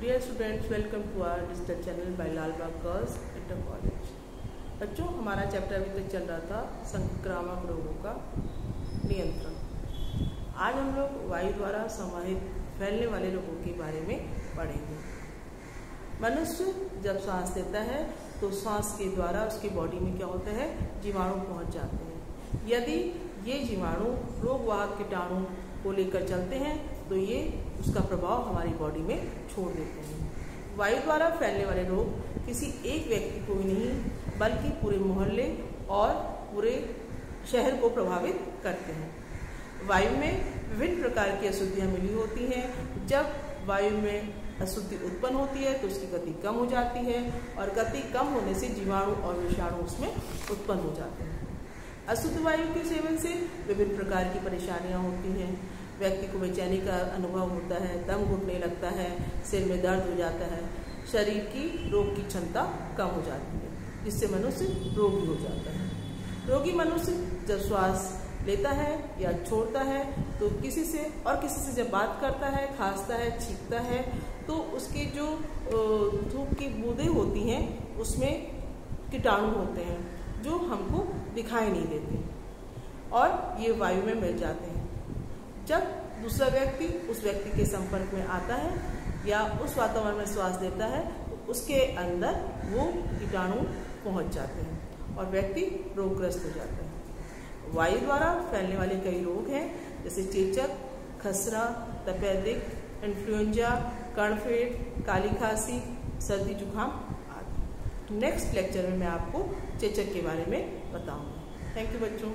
Dear students welcome to our digital channel Lal Bagh girls inter college बच्चों, हमारा chapter अभी तक चल रहा था, संक्रामक रोगों का नियंत्रण। आज हम लोग वायु द्वारा समाहित फैलने वाले रोगों के बारे में पढ़ेंगे। मनुष्य जब सांस लेता है तो सांस के द्वारा उसकी बॉडी में क्या होता है? जीवाणु पहुँच जाते हैं। यदि ये जीवाणु रोगवाहक कीटाणु को लेकर चलते हैं तो ये उसका प्रभाव हमारी बॉडी में छोड़ देते हैं। वायु द्वारा फैलने वाले रोग किसी एक व्यक्ति को ही नहीं, बल्कि पूरे मोहल्ले और पूरे शहर को प्रभावित करते हैं। वायु में विभिन्न प्रकार की अशुद्धियाँ मिली होती हैं। जब वायु में अशुद्धि उत्पन्न होती है तो उसकी गति कम हो जाती है और गति कम होने से जीवाणु और विषाणु उसमें उत्पन्न हो जाते हैं। अशुद्ध वायु के सेवन से विभिन्न प्रकार की परेशानियाँ होती हैं। व्यक्ति को बेचैनी का अनुभव होता है, दम घुटने लगता है, सिर में दर्द हो जाता है। शरीर की रोग की क्षमता कम हो जाती है, जिससे मनुष्य रोगी हो जाता है। रोगी मनुष्य जब श्वास लेता है या छोड़ता है तो किसी से और किसी से जब बात करता है, खांसता है, छींकता है तो उसके जो धूप की बूंदें होती हैं, उसमें कीटाणु होते हैं। जो हमको दिखाई नहीं देते। और ये वायु में मिल जाते हैं। जब दूसरा व्यक्ति उस व्यक्ति के संपर्क में आता है या उस वातावरण में श्वास देता है तो उसके अंदर वो कीटाणु पहुँच जाते हैं और व्यक्ति रोगग्रस्त हो जाता है। वायु द्वारा फैलने वाले कई रोग हैं, जैसे चेचक, खसरा, तपेदिक, इन्फ्लुएंजा कर्णफेट काली खांसी, सर्दी, जुकाम नेक्स्ट लेक्चर में मैं आपको चेचक के बारे में बताऊँगा। थैंक यू बच्चों।